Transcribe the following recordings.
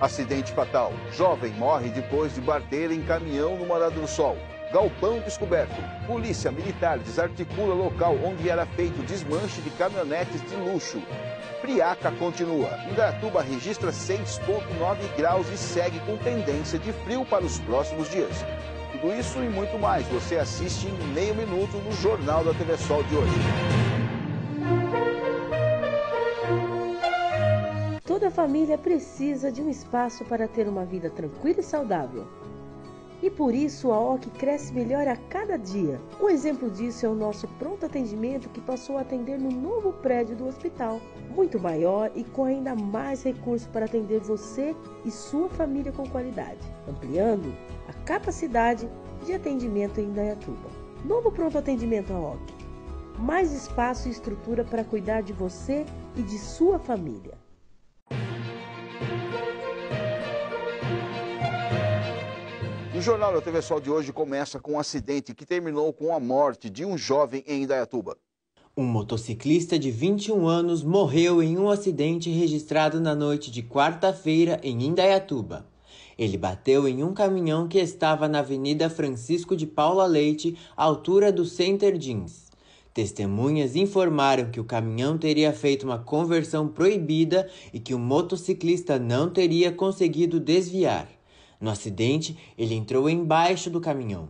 Acidente fatal. Jovem morre depois de bater em caminhão no Morado do Sol. Galpão descoberto. Polícia Militar desarticula local onde era feito desmanche de caminhonetes de luxo. Friaca continua. Indatuba registra 6,9 graus e segue com tendência de frio para os próximos dias. Tudo isso e muito mais você assiste em meio minuto no Jornal da TV Sol de hoje. Família precisa de um espaço para ter uma vida tranquila e saudável. E por isso a OC cresce melhor a cada dia. Um exemplo disso é o nosso pronto atendimento que passou a atender no novo prédio do hospital, muito maior e com ainda mais recursos para atender você e sua família com qualidade, ampliando a capacidade de atendimento em Indaiatuba. Novo pronto atendimento à OC. Mais espaço e estrutura para cuidar de você e de sua família. Jornal da TV Sol de hoje começa com um acidente que terminou com a morte de um jovem em Indaiatuba. Um motociclista de 21 anos morreu em um acidente registrado na noite de quarta-feira em Indaiatuba. Ele bateu em um caminhão que estava na Avenida Francisco de Paula Leite, altura do Center Jeans. Testemunhas informaram que o caminhão teria feito uma conversão proibida e que o motociclista não teria conseguido desviar. No acidente, ele entrou embaixo do caminhão.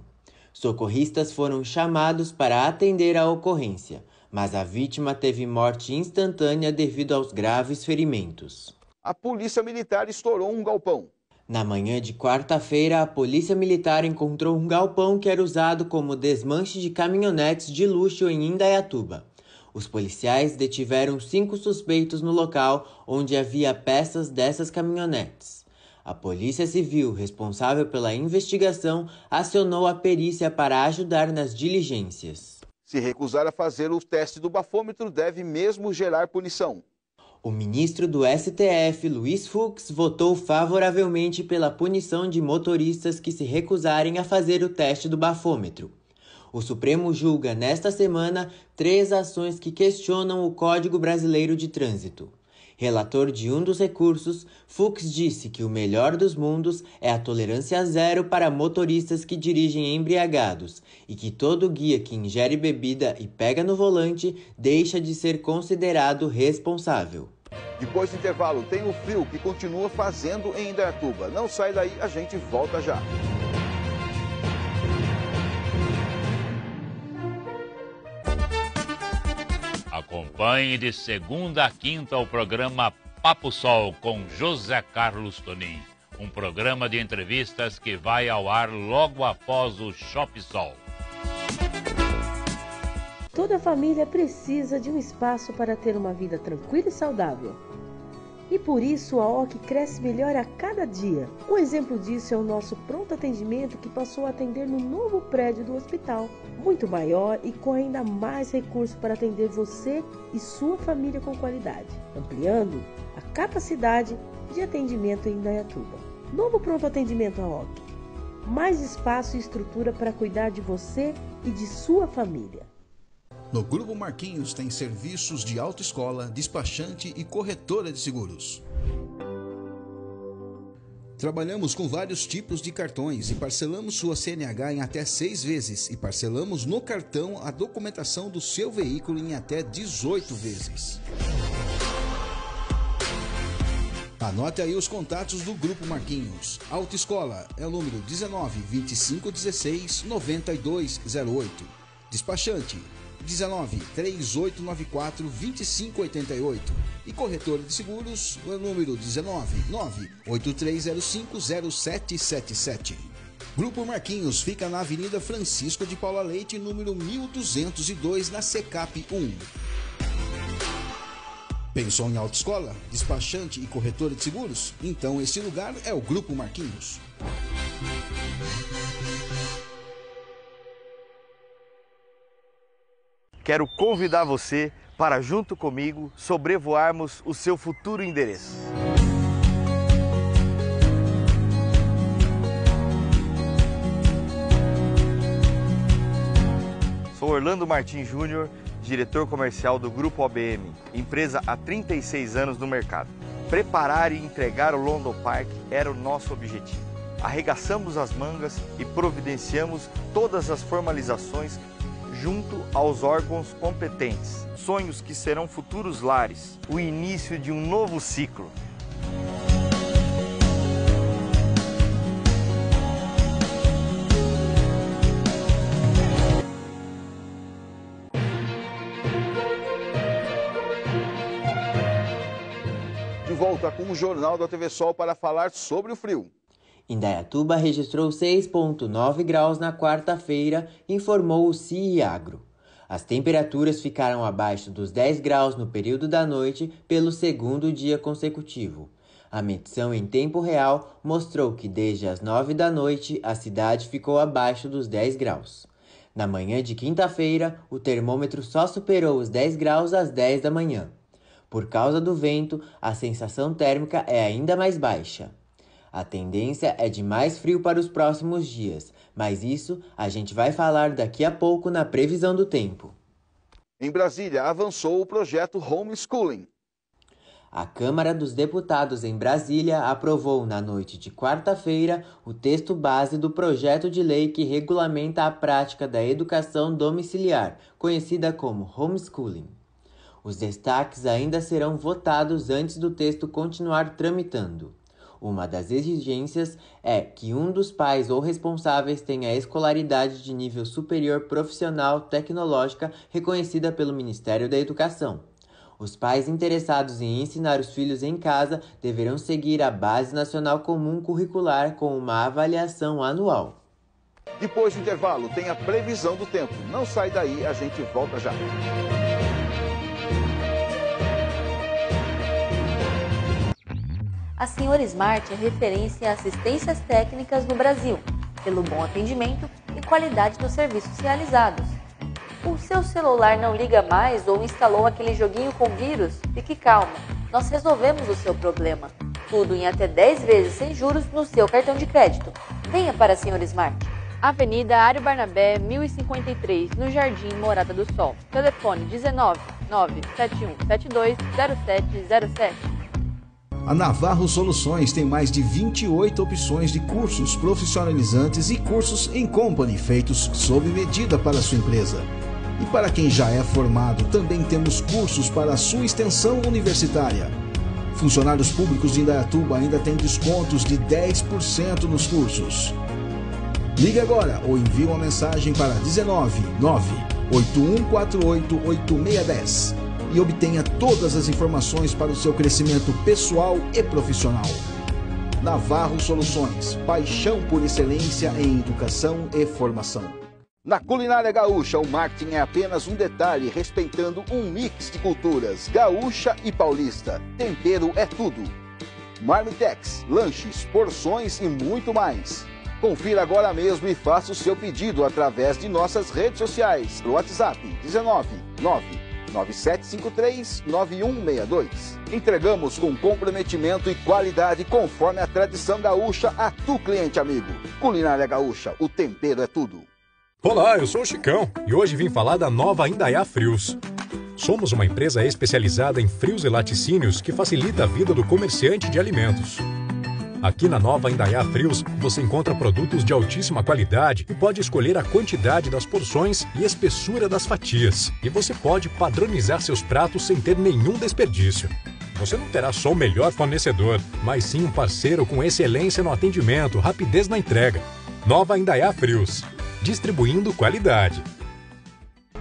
Socorristas foram chamados para atender a ocorrência, mas a vítima teve morte instantânea devido aos graves ferimentos. A polícia militar estourou um galpão. Na manhã de quarta-feira, a Polícia Militar encontrou um galpão que era usado como desmanche de caminhonetes de luxo em Indaiatuba. Os policiais detiveram cinco suspeitos no local onde havia peças dessas caminhonetes. A Polícia Civil, responsável pela investigação, acionou a perícia para ajudar nas diligências. Se recusar a fazer o teste do bafômetro, deve mesmo gerar punição. O ministro do STF, Luiz Fux, votou favoravelmente pela punição de motoristas que se recusarem a fazer o teste do bafômetro. O Supremo julga nesta semana três ações que questionam o Código Brasileiro de Trânsito. Relator de um dos recursos, Fux disse que o melhor dos mundos é a tolerância zero para motoristas que dirigem embriagados e que todo guia que ingere bebida e pega no volante deixa de ser considerado responsável. Depois do intervalo, tem o frio que continua fazendo em Indaiatuba. Não sai daí, a gente volta já. Acompanhe de segunda a quinta o programa Papo Sol com José Carlos Tonim. Um programa de entrevistas que vai ao ar logo após o Shop Sol. Toda família precisa de um espaço para ter uma vida tranquila e saudável. E por isso a OC cresce melhor a cada dia. Um exemplo disso é o nosso pronto atendimento que passou a atender no novo prédio do hospital, muito maior e com ainda mais recursos para atender você e sua família com qualidade, ampliando a capacidade de atendimento em Indaiatuba. Novo pronto atendimento à OC. Mais espaço e estrutura para cuidar de você e de sua família. No Grupo Marquinhos tem serviços de autoescola, despachante e corretora de seguros. Trabalhamos com vários tipos de cartões e parcelamos sua CNH em até seis vezes e parcelamos no cartão a documentação do seu veículo em até 18 vezes. Anote aí os contatos do Grupo Marquinhos. Autoescola é o número 19 25 16 9208. Despachante 19 3894 2588 e corretora de seguros o número 19 98305 0777. Grupo Marquinhos fica na Avenida Francisco de Paula Leite, número 1202, na Secap 1. Pensou em autoescola, despachante e corretora de seguros? Então esse lugar é o Grupo Marquinhos. Quero convidar você para, junto comigo, sobrevoarmos o seu futuro endereço. Sou Orlando Martins Júnior, diretor comercial do Grupo OBM, empresa há 36 anos no mercado. Preparar e entregar o London Park era o nosso objetivo. Arregaçamos as mangas e providenciamos todas as formalizações junto aos órgãos competentes. Sonhos que serão futuros lares, o início de um novo ciclo. De volta com o Jornal da TV Sol para falar sobre o frio. Indaiatuba registrou 6,9 graus na quarta-feira, informou o CIAGRO. As temperaturas ficaram abaixo dos 10 graus no período da noite pelo segundo dia consecutivo. A medição em tempo real mostrou que desde as 9 da noite a cidade ficou abaixo dos 10 graus. Na manhã de quinta-feira, o termômetro só superou os 10 graus às 10 da manhã. Por causa do vento, a sensação térmica é ainda mais baixa. A tendência é de mais frio para os próximos dias, mas isso a gente vai falar daqui a pouco na previsão do tempo. Em Brasília, avançou o projeto Homeschooling. A Câmara dos Deputados em Brasília aprovou na noite de quarta-feira o texto base do projeto de lei que regulamenta a prática da educação domiciliar, conhecida como homeschooling. Os destaques ainda serão votados antes do texto continuar tramitando. Uma das exigências é que um dos pais ou responsáveis tenha escolaridade de nível superior profissional tecnológica reconhecida pelo Ministério da Educação. Os pais interessados em ensinar os filhos em casa deverão seguir a Base Nacional Comum Curricular com uma avaliação anual. Depois do intervalo, tem a previsão do tempo. Não sai daí, a gente volta já. A Senhora Smart é referência em assistências técnicas no Brasil, pelo bom atendimento e qualidade dos serviços realizados. O seu celular não liga mais ou instalou aquele joguinho com vírus? Fique calmo, nós resolvemos o seu problema. Tudo em até 10 vezes sem juros no seu cartão de crédito. Venha para a Senhora Smart. Avenida Ário Barnabé, 1053, no Jardim Morada do Sol. Telefone 19 97172 0707. A Navarro Soluções tem mais de 28 opções de cursos profissionalizantes e cursos em company feitos sob medida para sua empresa. E para quem já é formado, também temos cursos para a sua extensão universitária. Funcionários públicos de Indaiatuba ainda têm descontos de 10% nos cursos. Ligue agora ou envie uma mensagem para 19 9 8148 8610 e obtenha todas as informações para o seu crescimento pessoal e profissional. Navarro Soluções, paixão por excelência em educação e formação. Na culinária gaúcha, o marketing é apenas um detalhe, respeitando um mix de culturas, gaúcha e paulista. Tempero é tudo. Marmitex, lanches, porções e muito mais. Confira agora mesmo e faça o seu pedido através de nossas redes sociais. WhatsApp 19 9 9753-9162. Entregamos com comprometimento e qualidade conforme a tradição gaúcha a tu cliente amigo. Culinária Gaúcha, o tempero é tudo. Olá, eu sou o Chicão e hoje vim falar da nova Indaiá Frios. Somos uma empresa especializada em frios e laticínios que facilita a vida do comerciante de alimentos. Aqui na nova Indaiá Frios, você encontra produtos de altíssima qualidade e pode escolher a quantidade das porções e espessura das fatias. E você pode padronizar seus pratos sem ter nenhum desperdício. Você não terá só o melhor fornecedor, mas sim um parceiro com excelência no atendimento, rapidez na entrega. Nova Indaiá Frios, distribuindo qualidade.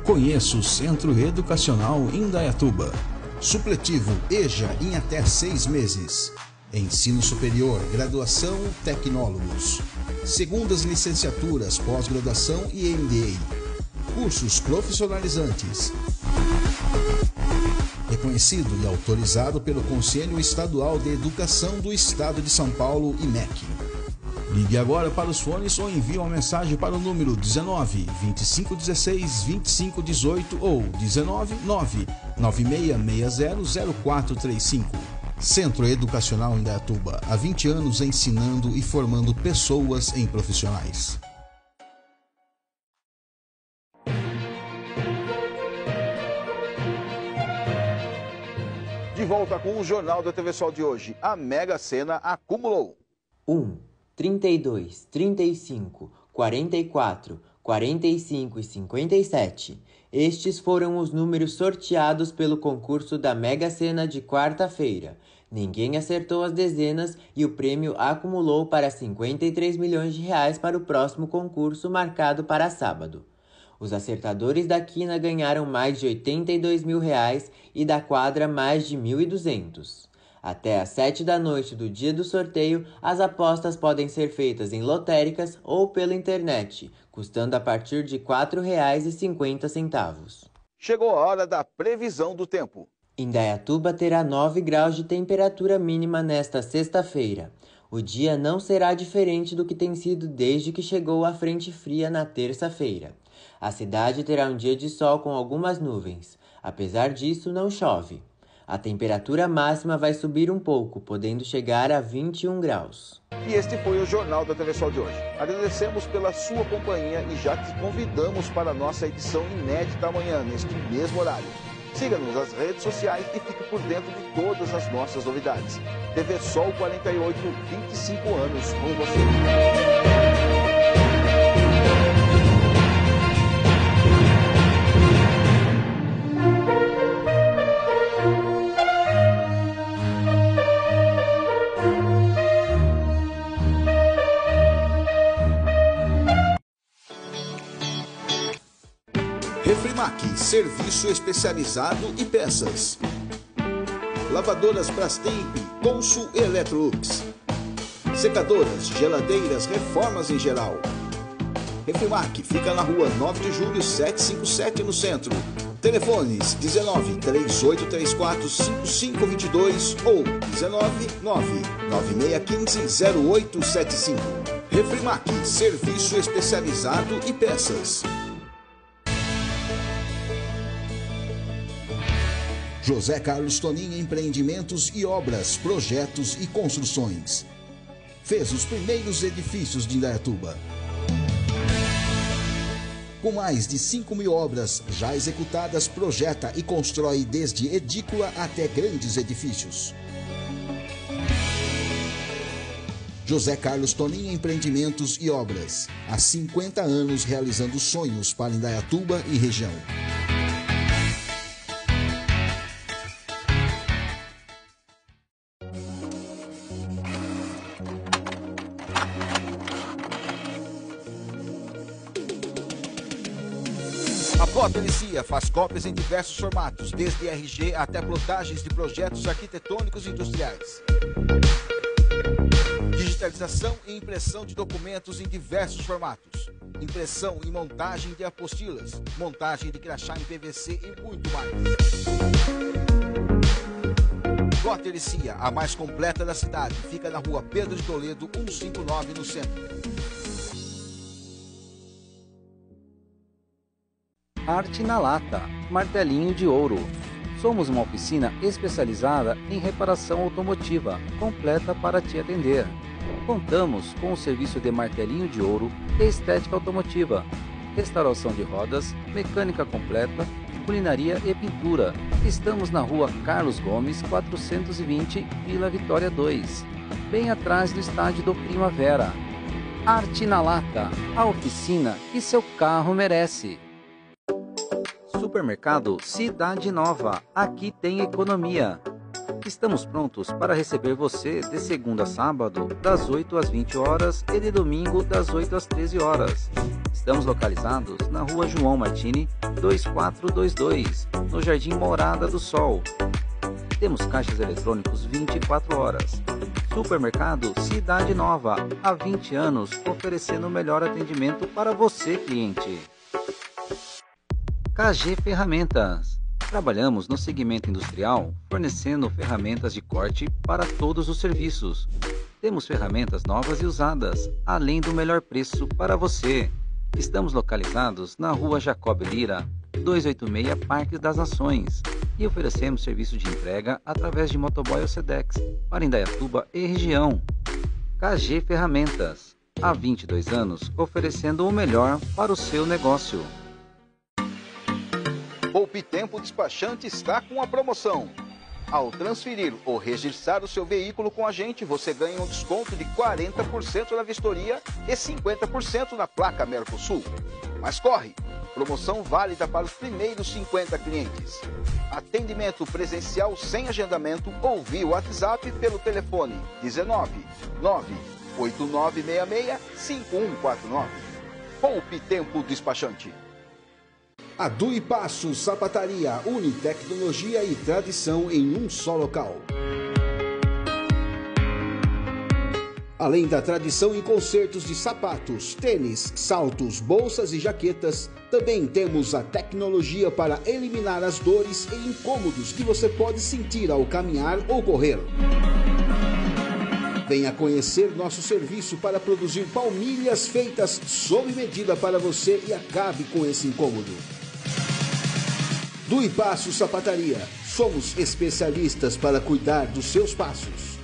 Conheça o Centro Educacional Indaiatuba. Supletivo EJA em até seis meses. Ensino superior, graduação, tecnólogos. Segundas licenciaturas, pós-graduação e MBA. Cursos profissionalizantes. Reconhecido e autorizado pelo Conselho Estadual de Educação do Estado de São Paulo, IMEC. Ligue agora para os fones ou envie uma mensagem para o número 19 2516 2518 ou 19 9 9660 0435. Centro Educacional Indaiatuba, há 20 anos ensinando e formando pessoas em profissionais. De De volta com o Jornal da TV Sol de hoje. A Mega Sena acumulou. 1, 32, 35, 44, 45 e 57. Estes foram os números sorteados pelo concurso da Mega Sena de quarta-feira. Ninguém acertou as dezenas e o prêmio acumulou para 53 milhões de reais para o próximo concurso marcado para sábado. Os acertadores da quina ganharam mais de 82 mil reais e da quadra mais de 1.200. Até às 7 da noite do dia do sorteio, as apostas podem ser feitas em lotéricas ou pela internet, custando a partir de R$ 4,50. Chegou a hora da previsão do tempo. Indaiatuba terá 9 graus de temperatura mínima nesta sexta-feira. O dia não será diferente do que tem sido desde que chegou a frente fria na terça-feira. A cidade terá um dia de sol com algumas nuvens. Apesar disso, não chove. A temperatura máxima vai subir um pouco, podendo chegar a 21 graus. E este foi o Jornal da TV Sol de hoje. Agradecemos pela sua companhia e já te convidamos para a nossa edição inédita amanhã, neste mesmo horário. Siga-nos nas redes sociais e fique por dentro de todas as nossas novidades. TV Sol 48, 25 anos com você. Refrimac, serviço especializado e peças. Lavadoras Brastemp, Consul e Electrolux. Secadoras, geladeiras, reformas em geral. Refrimac fica na rua 9 de julho 757 no centro. Telefones 19 3834 5522 ou 19 9 9615 0875. Refrimac, serviço especializado e peças. José Carlos Tonin Empreendimentos e Obras, Projetos e Construções. Fez os primeiros edifícios de Indaiatuba. Com mais de 5 mil obras já executadas, projeta e constrói desde edícula até grandes edifícios. José Carlos Tonin Empreendimentos e Obras. Há 50 anos realizando sonhos para Indaiatuba e região. A Plot faz cópias em diversos formatos, desde RG até plotagens de projetos arquitetônicos e industriais. Digitalização e impressão de documentos em diversos formatos. Impressão e montagem de apostilas, montagem de crachá em PVC e muito mais. Plot Elicia, a mais completa da cidade, fica na rua Pedro de Toledo, 159 no centro. Arte na Lata, Martelinho de Ouro. Somos uma oficina especializada em reparação automotiva, completa para te atender. Contamos com o serviço de martelinho de ouro e estética automotiva, restauração de rodas, mecânica completa, culinaria e pintura. Estamos na rua Carlos Gomes, 420, Vila Vitória 2, bem atrás do estádio do Primavera. Arte na Lata, a oficina que seu carro merece. Supermercado Cidade Nova. Aqui tem economia. Estamos prontos para receber você de segunda a sábado, das 8 às 20 horas e de domingo, das 8 às 13 horas. Estamos localizados na rua João Martini, 2422, no Jardim Morada do Sol. Temos caixas eletrônicos 24 horas. Supermercado Cidade Nova, há 20 anos oferecendo o melhor atendimento para você, cliente. KG Ferramentas. Trabalhamos no segmento industrial, fornecendo ferramentas de corte para todos os serviços. Temos ferramentas novas e usadas, além do melhor preço para você. Estamos localizados na rua Jacob Lira, 286 Parques das Nações e oferecemos serviço de entrega através de motoboy ou Sedex para Indaiatuba e região. KG Ferramentas. Há 22 anos oferecendo o melhor para o seu negócio. Poupe Tempo Despachante está com a promoção. Ao transferir ou registrar o seu veículo com a gente, você ganha um desconto de 40% na vistoria e 50% na placa Mercosul. Mas corre! Promoção válida para os primeiros 50 clientes. Atendimento presencial sem agendamento ou via WhatsApp pelo telefone 19 98966 5149. Poupe tempo despachante. A Dui Passo Sapataria une tecnologia e tradição em um só local. Além da tradição em concertos de sapatos, tênis, saltos, bolsas e jaquetas, também temos a tecnologia para eliminar as dores e incômodos que você pode sentir ao caminhar ou correr. Venha conhecer nosso serviço para produzir palmilhas feitas sob medida para você e acabe com esse incômodo. Do Passo Sapataria, somos especialistas para cuidar dos seus passos.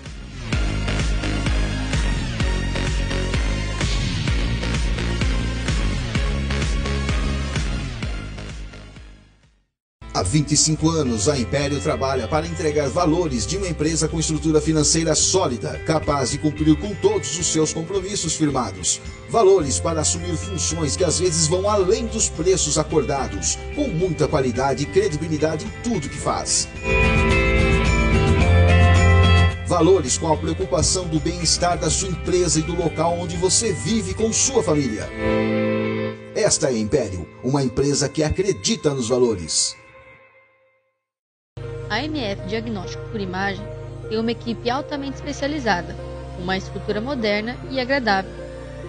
25 anos, a Império trabalha para entregar valores de uma empresa com estrutura financeira sólida, capaz de cumprir com todos os seus compromissos firmados. Valores para assumir funções que às vezes vão além dos preços acordados, com muita qualidade e credibilidade em tudo que faz. Valores com a preocupação do bem-estar da sua empresa e do local onde você vive com sua família. Esta é a Império, uma empresa que acredita nos valores. A Diagnóstico por Imagem tem uma equipe altamente especializada, uma estrutura moderna e agradável.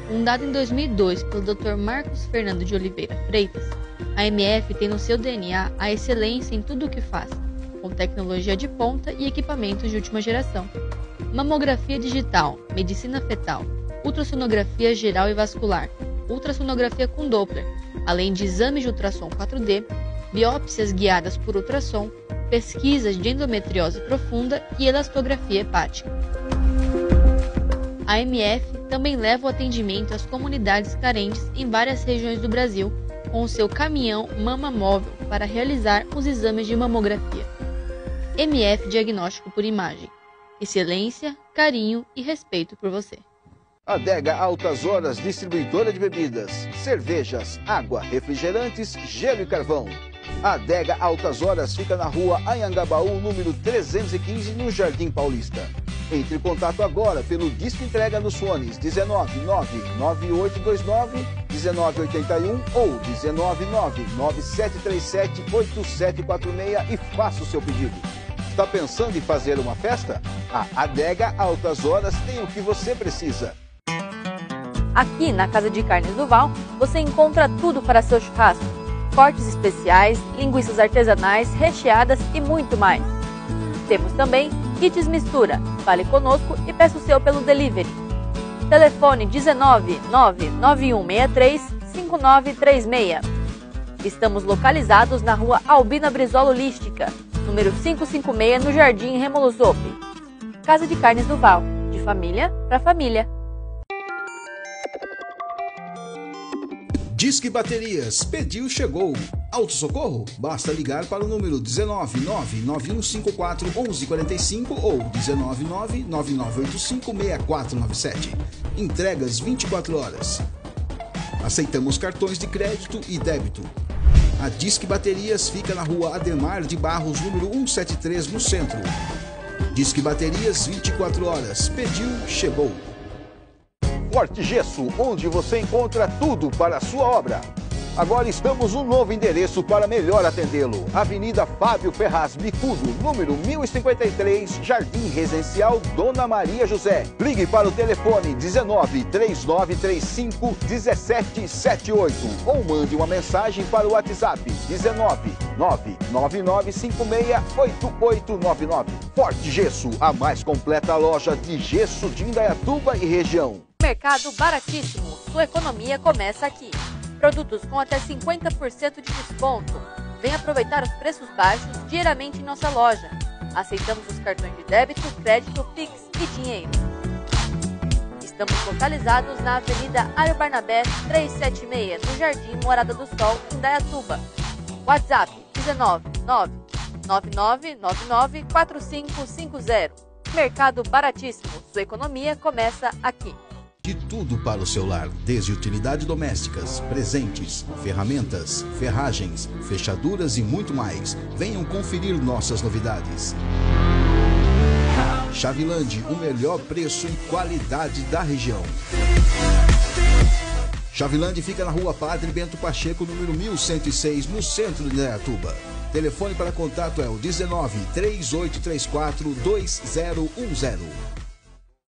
Fundada em 2002 pelo Dr. Marcos Fernando de Oliveira Freitas, a MF tem no seu DNA a excelência em tudo o que faz, com tecnologia de ponta e equipamentos de última geração. Mamografia digital, medicina fetal, ultrassonografia geral e vascular, ultrassonografia com Doppler, além de exames de ultrassom 4D, biópsias guiadas por ultrassom, pesquisas de endometriose profunda e elastografia hepática. A MF também leva o atendimento às comunidades carentes em várias regiões do Brasil com o seu caminhão Mama Móvel para realizar os exames de mamografia. MF Diagnóstico por Imagem. Excelência, carinho e respeito por você. Adega Altas Horas, distribuidora de bebidas, cervejas, água, refrigerantes, gelo e carvão. A adega Altas Horas fica na rua Anhangabaú, número 315, no Jardim Paulista. Entre em contato agora pelo disco entrega nos fones 19 9829 1981 ou 19 9737 8746 e faça o seu pedido. Está pensando em fazer uma festa? A Adega Altas Horas tem o que você precisa. Aqui na Casa de Carnes do Val, você encontra tudo para seu churrasco cortes especiais, linguiças artesanais, recheadas e muito mais. Temos também kits mistura. Fale conosco e peça o seu pelo delivery. Telefone 19 99163 5936. Estamos localizados na rua Albina Brizola Holística, número 556, no Jardim Remolosope. Casa de Carnes do Val, de família para família. Disque Baterias, pediu, chegou. Auto Socorro? Basta ligar para o número 19991541145 ou 19999856497. Entregas 24 horas. Aceitamos cartões de crédito e débito. A Disque Baterias fica na rua Ademar de Barros, número 173, no centro. Disque Baterias 24 horas. Pediu, chegou. Forte Gesso, onde você encontra tudo para a sua obra. Agora estamos um novo endereço para melhor atendê-lo. Avenida Fábio Ferraz Bicudo, número 1053, Jardim Residencial Dona Maria José. Ligue para o telefone 19 3935 1778 ou mande uma mensagem para o WhatsApp 19 999568899. Forte Gesso, a mais completa loja de gesso de Indaiatuba e região. Mercado baratíssimo. Sua economia começa aqui. Produtos com até 50% de desconto. Venha aproveitar os preços baixos diariamente em nossa loja. Aceitamos os cartões de débito, crédito, Pix e dinheiro. Estamos localizados na Avenida Ario Barnabé 376, no Jardim Morada do Sol, em Dayatuba. WhatsApp 19 9 99994550. Mercado baratíssimo. Sua economia começa aqui. De tudo para o seu lar, desde utilidades domésticas, presentes, ferramentas, ferragens, fechaduras e muito mais. Venham conferir nossas novidades. Chavilande, o melhor preço e qualidade da região. Chavilande fica na rua Padre Bento Pacheco, número 1106, no centro de Indaiatuba. Telefone para contato é o 19 3834 2010.